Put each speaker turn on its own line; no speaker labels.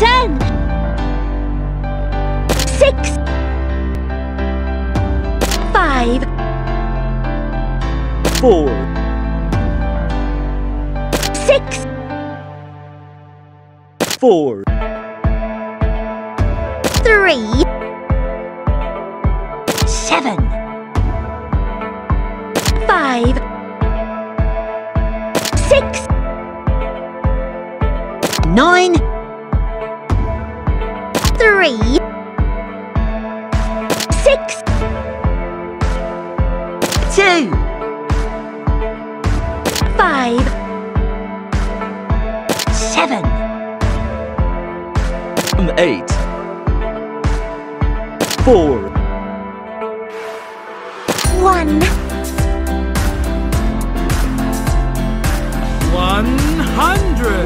ten, six, five,
four,
six,
four,
three, seven, five, six, nine, three, six, two, five, seven, um,
eight, four,
one.
One hundred.